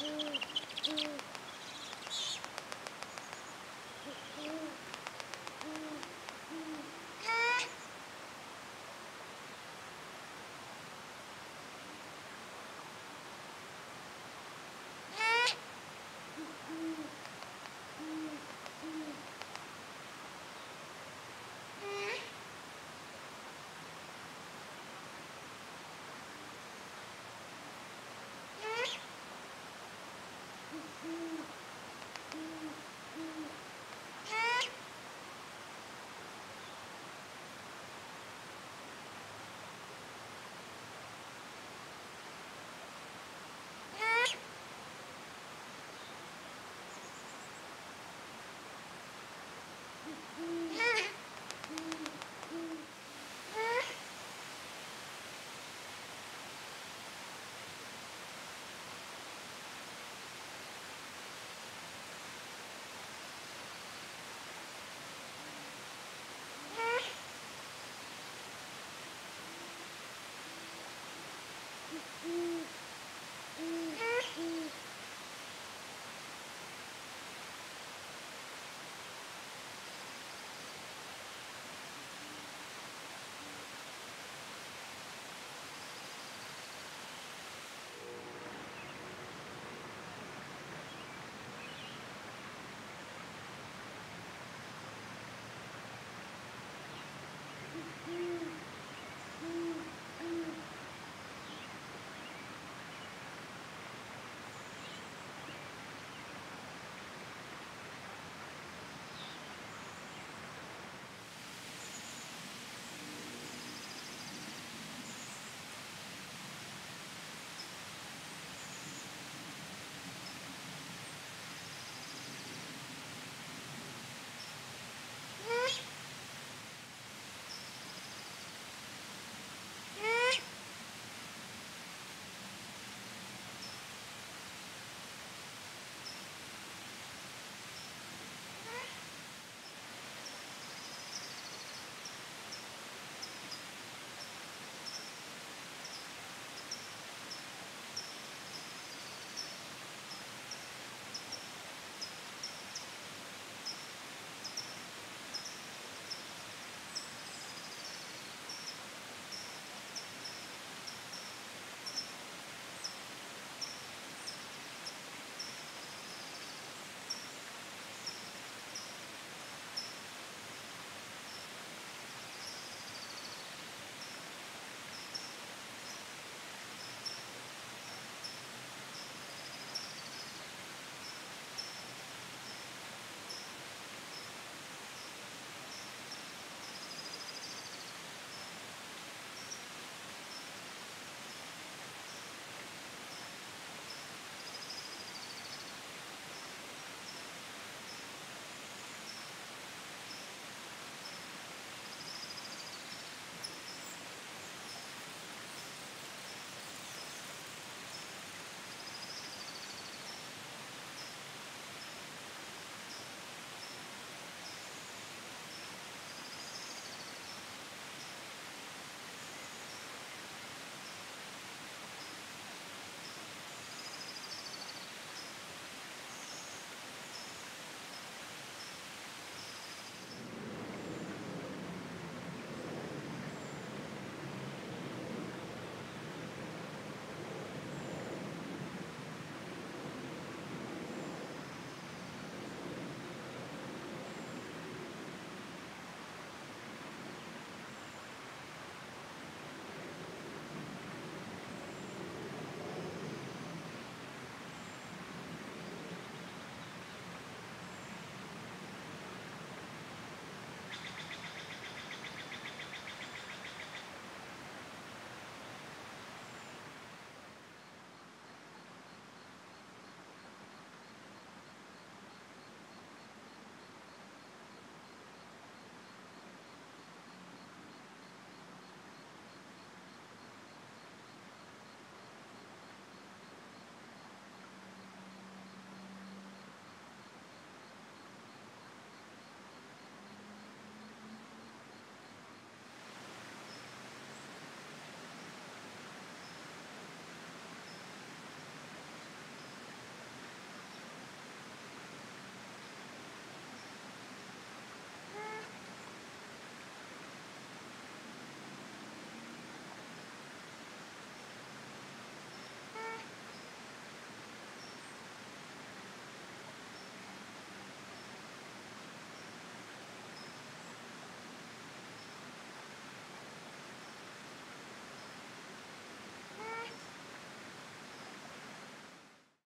Mm-hmm. うん。